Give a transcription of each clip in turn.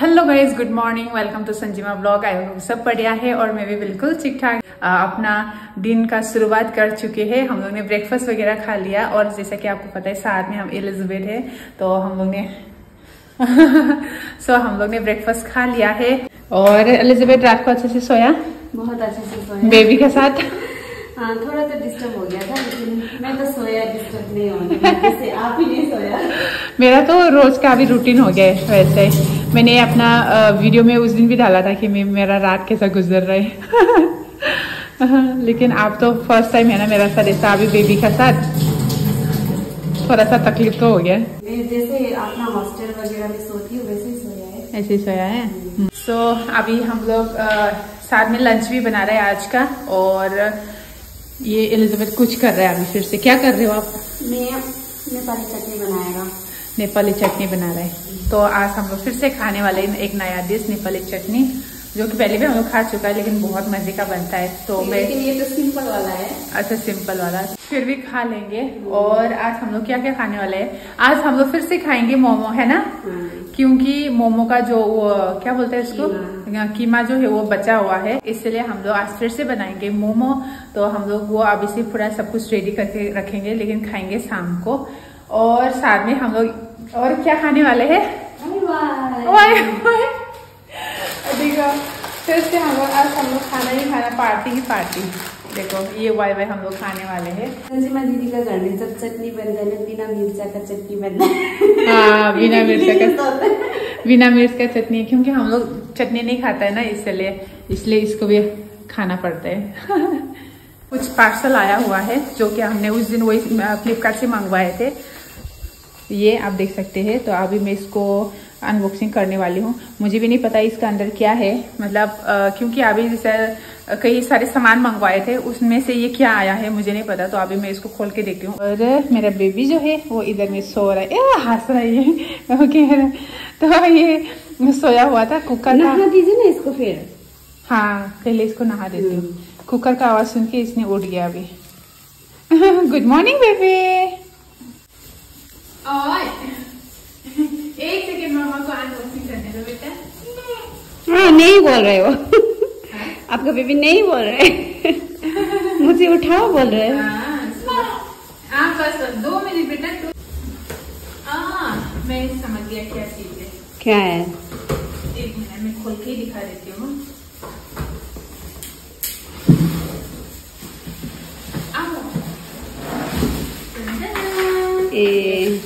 Hello guys good morning welcome to Sanjima blog I hope सब बढ़िया है और मैं भी बिल्कुल ठीक ठाक अपना दिन का शुरुआत कर चुके हैं। हम लोग ने ब्रेकफास्ट वगैरह खा लिया और जैसा कि आपको पता है साथ में हम एलिजबेथ है तो हम लोग ने सो so, हम लोग ने ब्रेकफास्ट खा लिया है। और एलिजबेथ रात को अच्छे से सोया? बहुत अच्छे से सोया। बेबी के साथ? हाँ थोड़ा तो डिस्टर्ब हो गया था लेकिन मैं तो सोया डिस्टर्ब नहीं होने आप ही नहीं सोया। मेरा तो रोज का अभी रूटीन हो गया है वैसे। मैंने अपना वीडियो में उस दिन भी डाला था कि मैं मेरा रात कैसा गुजर रहा है। लेकिन आप तो फ़र्स्ट टाइम है ना मेरा साथ ऐसा अभी बेबी का साथ। थोड़ा सा तकलीफ़ तो हो गया। जैसे अपना हॉस्टल वगैरह में सोती हूँ वैसे ही सोया है। ऐसे ही सोया है? सो so, अभी हम लोग साथ में लंच भी बना रहे हैं आज का और ये एलिजाबेथ कुछ कर रहा है अभी फिर से। क्या कर रहे हो आप? मैं नेपाली चटनी बनाएगा नेपाली चटनी बना रहे हैं। तो आज हम लोग फिर से खाने वाले एक नया डिश नेपाली चटनी जो कि पहले भी हम लोग खा चुका है लेकिन बहुत मज़े का बनता है। तो मैं लेकिन ये तो सिंपल वाला है। अच्छा सिंपल वाला। फिर भी खा लेंगे। और आज हम लोग क्या क्या खाने वाले हैं? आज हम लोग फिर से खाएँगे मोमो है ना? हाँ। क्योंकि मोमो का जो वो क्या बोलते हैं इसको कीमा। जो है वो बचा हुआ है। इसलिए हम लोग आज फिर से बनाएँगे मोमो। तो हम लोग वो अभी से पूरा सब कुछ रेडी करके रखेंगे लेकिन खाएँगे शाम को। और साथ में हम लोग और क्या खाने वाले है? फिर से हम लोग आज हम लोग खाना ही खाना पार्टी ही पार्टी। देखो ये वाई वाई हम लोग खाने वाले हैं। संजीमा दीदी का घर में जब चटनी बन जाए बिना मिर्चा का चटनी बनना हाँ बिना मिर्चा का बिना मिर्च का चटनी क्योंकि हम लोग चटनी नहीं खाता है ना इसलिए इसलिए इसको भी खाना पड़ता है। कुछ पार्सल आया हुआ है जो कि हमने उस दिन वही फ्लिपकार्ट से मंगवाए थे। ये आप देख सकते हैं तो अभी मैं इसको अनबॉक्सिंग करने वाली हूँ। मुझे भी नहीं पता इसका अंदर क्या है। मतलब क्योंकि अभी जैसे कई सारे सामान मंगवाए थे उसमें से ये क्या आया है मुझे नहीं पता। तो अभी मैं इसको खोल के देखती हूँ। और मेरा बेबी जो है वो इधर में सो रहा है। हंस रहा है। ओके। तो ये सोया हुआ था कुकर नहा दीजिए ना इसको फिर। हाँ पहले इसको नहा देती हूँ। कुकर का आवाज़ सुन के इसने उठ गया अभी। गुड मॉर्निंग बेबी एक सेकेंड मामा को अनबॉक्सिंग करने दो बेटा। हाँ नहीं बोल रहे हो। आपका बेबी नहीं बोल रहे। मुझे उठाओ बोल रहे हाँ। बस दो मिनट बेटा तो हाँ मैं समझ गया क्या चीज़ है। क्या है? एक मिनट में खोल के दिखा देती हूँ। ए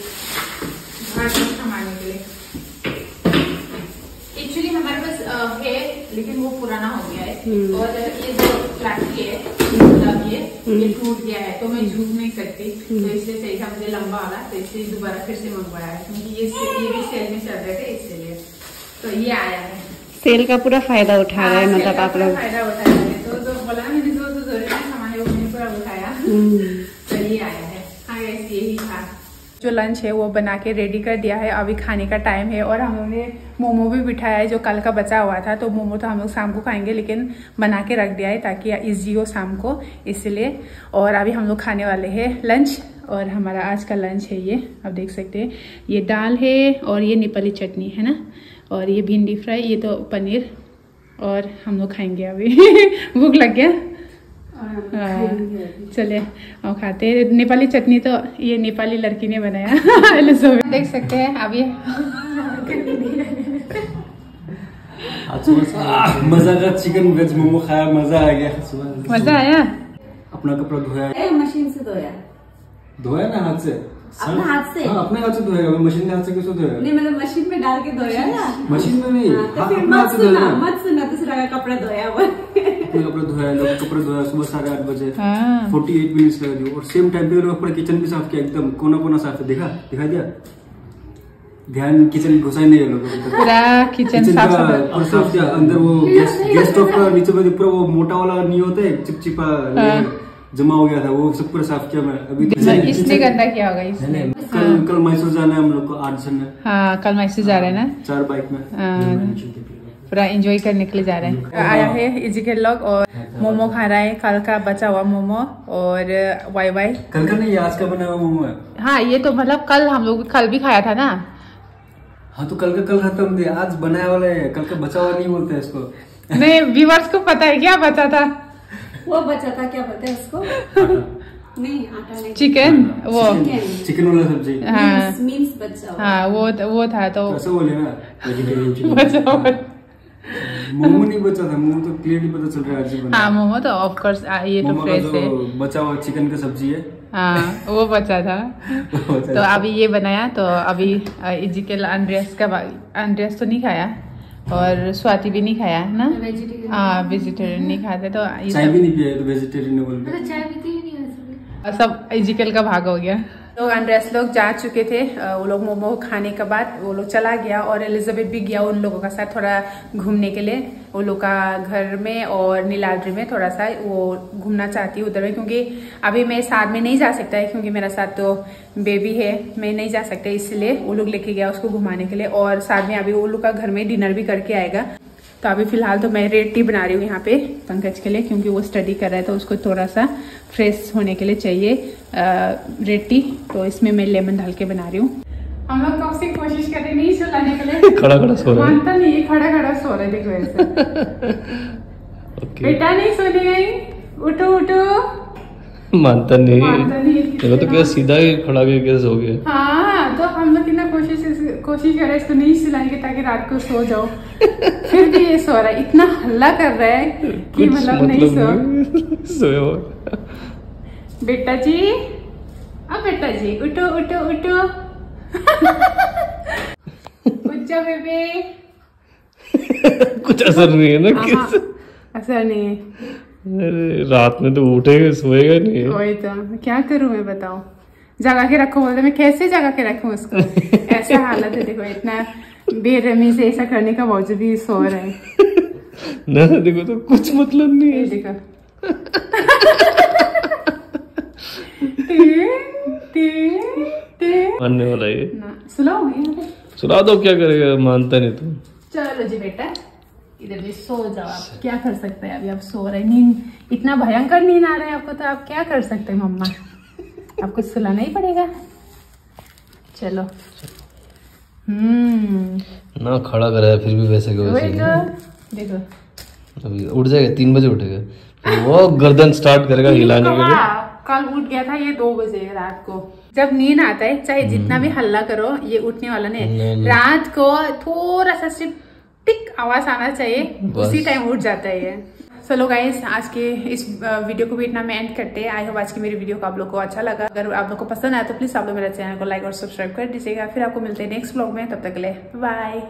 लेकिन वो पुराना हो गया है। हम्म। और ये जो प्लास्टिक है मतलब ये ये हम्म। टूट गया है तो मैं झूठ नहीं सकती तो हम्म। इसलिए सही था मुझे लंबा आ रहा तो इसलिए दोबारा फिर से मंगवाया है क्योंकि ये ये भी सेल में चल रहे थे इसलिए। तो ये आया है। सेल का पूरा फ़ायदा उठा रहे हैं हाँ, मतलब आप लोग। फ़ायदा उठा रहे हैं। तो बोला मैंने जो जो ज़रूरी सामान है वो मैंने पूरा उठाया तो ये आया है हाँ यही था जो लंच है, वो बना के रेडी कर दिया है। अभी खाने का टाइम है और हम लोगों ने मोमो भी बिठाया है जो कल का बचा हुआ था। तो मोमो तो हम लोग शाम को खाएँगे, लेकिन बना के रख दिया है ताकि ईजी हो शाम को। इसलिए और अभी हम लोग खाने वाले हैं लंच और हमारा आज का लंच है ये। आप देख सकते हैं। ये दाल है और ये नेपाली चटनी है ना? और ये भिंडी फ्राई, ये तो पनीर और हम लोग खाएँगे अभी। भूख लग गया? चले और खाते हैं। नेपाली चटनी तो ये नेपाली लड़की ने बनाया। देख सकते हैं अब ये मज़ा का चिकन वेज मोमो खाया मज़ा आ गया। मज़ा आया? अपना कपड़ा धोया। मशीन से धोया। धोया ना हाथ से? अपने हाथ से। हाँ, अपने हाथ से धोएगा मशीन के हाथ से क्यों धोएगा नहीं मतलब मशीन में डाल के धोया ना। मशीन में नहीं। हाँ, तो फिर मत सुना मत सुना दूसरा का कपड़ा धोया हुआ कपड़ा धोया लोग कपड़े धोया सुबह साढ़े आठ बजे फोर्टी एट मिनट्स लगा दिया और सेम टाइम पे लोग अपना किचन भी साफ़ किया एकदम कोना कोना साफ़ है देखा दिखा दिया ध्यान किचन घुसा ही नहीं है लोग पूरा किचन साफ़ और साफ़ किया अंदर वो गैस स्टोव का नीचे में पूरा वो मोटा वाला नहीं होता है चिपचिपा जमा हो गया था वो सब पूरा साफ़ किया मैं अभी इसने गंदा किया होगा इसने कल कल मैसूर जाना है हम लोग को आठ जन हाँ कल मैसूर जा रहे हैं ना चार बाइक में हाँ। पूरा एंजॉय करने के लिए जा रहे हैं। आया है इजिकल लॉग और मोमो खा रहा है कल का बचा हुआ मोमो और वाई वाई। कल का नहीं आज का बना हुआ मोमो है। हाँ ये तो मतलब कल हम लोग कल भी खाया था ना। हाँ तो कल का कल खत्म थे आज बनाया वाला है कल का बचा हुआ नहीं बोलते इसको। नहीं व्यूवर्स को पता है क्या बचा था? वो बचा था क्या पता है उसको? नहीं चिकन वो। चिकन- वाला सब्ज़ी। हाँ। मीन्स बचा हाँ वो वो था तो तो ऐसा बोले ना बचा हुआ। मोमो नहीं बचा था मोमो तो क्लियरली पता चल रहा है आज बना हाँ मोमो तो ऑफ़ कोर्स ये तो फ्रेश है। बचा हुआ चिकन का सब्ज़ी है। हाँ वो बचा था। वो बचा तो अभी ये बनाया तो अभी इजिकल अंड्रेस का अंड्रेस तो नहीं खाया और स्वाति भी नहीं खाया ना? वेजिटेरियन हाँ वेजिटेरियन नहीं खाते तो चाय भी नहीं पिया तो वेजिटेरियन बोल के मतलब चाय पीती ही नहीं सब इजिकल का भाग हो गया। लोग अंड्रेस लोग जा चुके थे वो लोग मोमो खाने के बाद, वो लोग चला गया और एलिजाबेथ भी गया उन लोगों का साथ थोड़ा घूमने के लिए। वो लोग का घर में और नीलाद्री में थोड़ा सा वो घूमना चाहती है उधर में, क्योंकि अभी मैं साथ में नहीं जा सकता है, क्योंकि मेरा साथ तो बेबी है, मैं नहीं जा सकता इसलिए वो लोग लेके गया उसको घुमाने के लिए। और साथ में अभी वो लोग का घर में डिनर भी करके आएगा। तो अभी फ़िलहाल तो मैं रेड टी बना रही हूँ यहाँ पे पंकज के लिए क्योंकि वो स्टडी कर रहा है तो उसको थोड़ा सा फ्रेश होने के लिए चाहिए रेड टी तो इसमें मैं लेमन डाल के बना रही हूँ। हम लोग कब से कोशिश कर रहे नहीं सुलाने के लिए। खड़ा खड़ा सो रहा है। मानता नहीं है खड़ा खड़ा सो रहा है देखो ऐसे। ओके। बेटा नहीं सोने गई उठो उठो। मानता नहीं। मानता नहीं देखो तो क्या सीधा ही खड़ा के कैसे हो गया। हाँ। तो हम लोग कितना कोशिश कोशिश कर रहे हैं इसको नहीं सुलाएँगे ताकि रात को सो जाओ। फिर भी ये सो रहा है। इतना हल्ला कर रहा है कि मतलब नहीं सो। नहीं बेटा जी अब बेटा जी उठो उठो उठो। उठ जाओ बेबे। कुछ असर नहीं है ना हाँ, किस असर नहीं है। अरे रात में तो उठेगा सोएगा नहीं। वही तो क्या करूँ मैं बताओ? जगा के रखो बोलते मैं कैसे जगा के रखूँ उसको? ऐसा हालत है देखो इतना बेरहमी से ऐसा करने का बावजूद भी सो रहा है। ना देखो तो कुछ मतलब नहीं है। देखो। मानने वाला ये। ना सुलाओ सुना दो क्या करेगा? मानता नहीं तुम चलो जी बेटा इधर भी सो जाओ आप। क्या कर सकते हैं? अभी आप सो रहे नींद इतना भयंकर नींद आ रहा है आपको तो आप क्या कर सकते हैं मम्मा? आपको सुलाना ही पड़ेगा। चलो। हम्म। ना खड़ा कराया फिर भी वैसे के वैसे वही तो। देखो। अभी उठ जाएगा तीन बजे उठेगा। वो गर्दन स्टार्ट करेगा हिलाने के लिए। कल उठ गया था ये दो बजे रात को। जब नींद आता है चाहे जितना भी हल्ला करो ये उठने वाला नहीं है। नहीं। रात को थोड़ा सा सिर्फ़ टिक आवाज़ आना चाहिए उसी टाइम उठ जाता है ये। चलो गाइज़ आज के इस वीडियो को भी इतना मैं एंड करते हैं। आई होप आज की मेरी वीडियो को आप लोग को अच्छा लगा। अगर आप लोग को पसंद आया तो प्लीज़ आप लोग मेरे चैनल को लाइक और सब्सक्राइब कर दीजिएगा। फिर आपको मिलते हैं नेक्स्ट ब्लॉग में। तब तक ले बाय